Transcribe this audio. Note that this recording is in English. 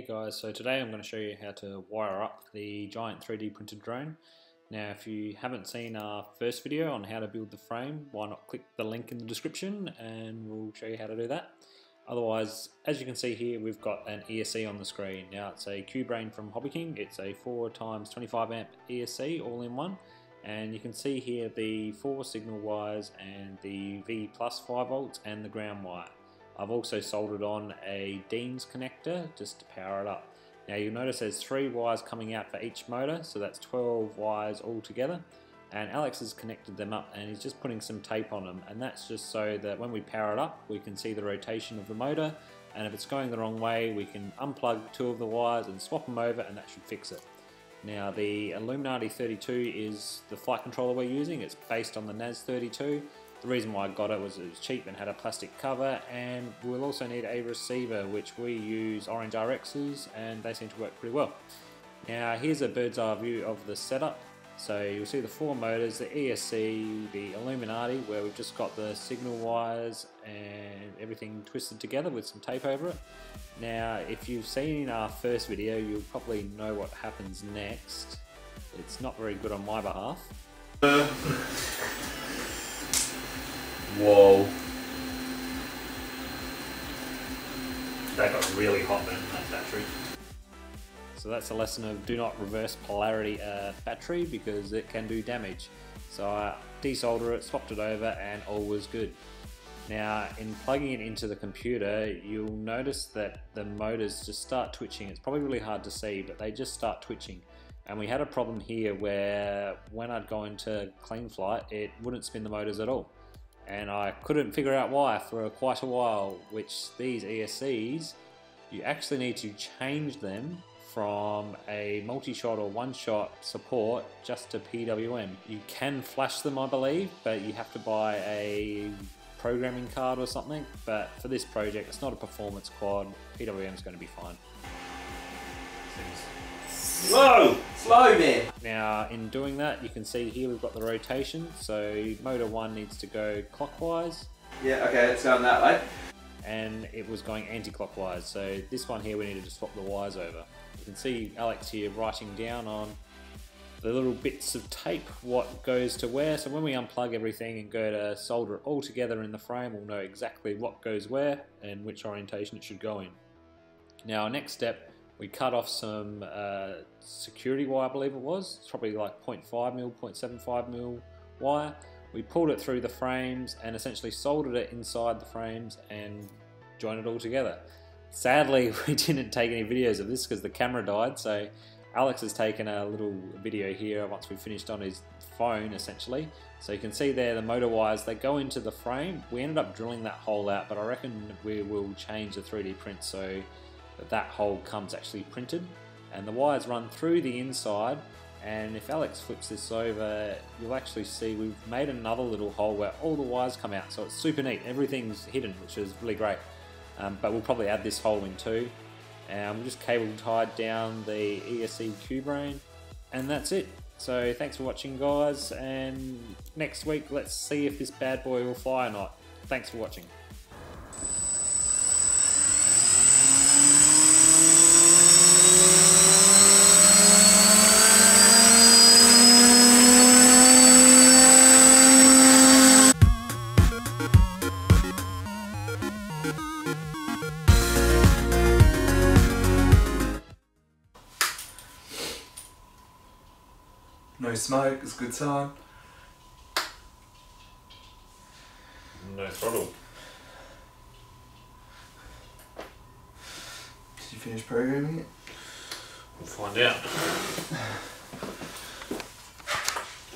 Hey guys, so today I'm going to show you how to wire up the giant 3D printed drone. Now if you haven't seen our first video on how to build the frame, why not click the link in the description and we'll show you how to do that. Otherwise, as you can see here, we've got an ESC on the screen. Now it's a Q-Brain from HobbyKing, it's a 4 times 25 amp ESC all in one. And you can see here the four signal wires and the V plus 5 volts and the ground wire. I've also soldered on a Dean's connector just to power it up. Now you'll notice there's three wires coming out for each motor, so that's 12 wires all together. And Alex has connected them up and he's just putting some tape on them. And that's just so that when we power it up, we can see the rotation of the motor. And if it's going the wrong way, we can unplug two of the wires and swap them over and that should fix it. Now the Illuminati 32 is the flight controller we're using. It's based on the Naze32. The reason why I got it was it was cheap and had a plastic cover and we'll also need a receiver which we use Orange RXs and they seem to work pretty well. Now here's a bird's eye view of the setup. So you'll see the four motors, the ESC, the Illuminati where we've just got the signal wires and everything twisted together with some tape over it. Now if you've seen our first video you'll probably know what happens next. It's not very good on my behalf. Uh, Whoa. That got really hot then, that battery. So that's a lesson of do not reverse polarity a battery because it can do damage. So I desolder it, swapped it over and all was good. Now in plugging it into the computer you'll notice that the motors just start twitching. It's probably really hard to see but they just start twitching. And we had a problem here where when I'd go into Cleanflight it wouldn't spin the motors at all and I couldn't figure out why for quite a while, which these ESCs, you actually need to change them from a multi-shot or one-shot support just to PWM. You can flash them I believe, but you have to buy a programming card or something, but for this project it's not a performance quad, PWM is going to be fine. Slow! Slow, man! Now, in doing that, you can see here we've got the rotation. So motor one needs to go clockwise. Yeah, okay, it's going that way. And it was going anti-clockwise. So this one here, we needed to swap the wires over. You can see Alex here writing down on the little bits of tape what goes to where. So when we unplug everything and go to solder it all together in the frame, we'll know exactly what goes where and which orientation it should go in. Now, our next step we cut off some uh, security wire, I believe it was. It's probably like 0.5 mil, 0.75 mil wire. We pulled it through the frames and essentially soldered it inside the frames and joined it all together. Sadly, we didn't take any videos of this because the camera died, so Alex has taken a little video here once we finished on his phone essentially. So you can see there the motor wires, they go into the frame. We ended up drilling that hole out, but I reckon we will change the 3D print so that that hole comes actually printed. And the wires run through the inside and if Alex flips this over you'll actually see we've made another little hole where all the wires come out. So it's super neat. Everything's hidden which is really great. Um, but we'll probably add this hole in too. And we'll just cable tied down the ESC Q-Brain and that's it. So thanks for watching guys and next week let's see if this bad boy will fly or not. Thanks for watching No smoke, it's a good sign. No throttle. Did you finish programming it? We'll find out.